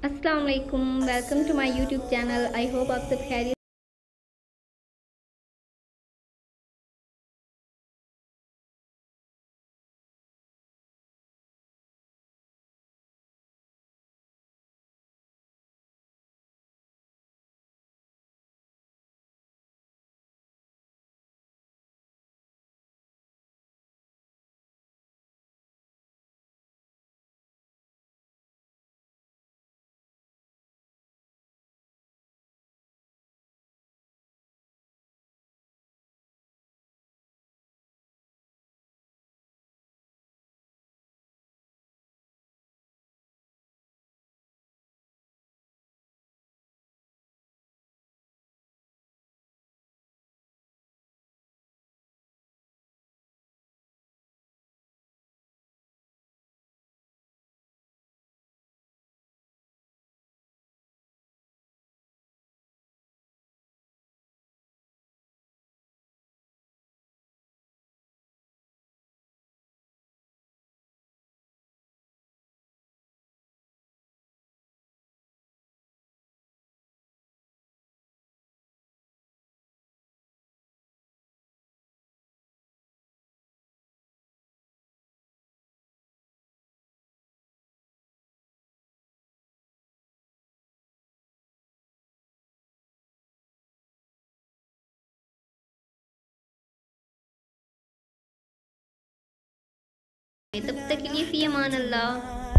अस्सलाम वालेकुम welcome to my YouTube channel I hope आप सब खैरियत तब तक के लिए फ़ी अमान अल्लाह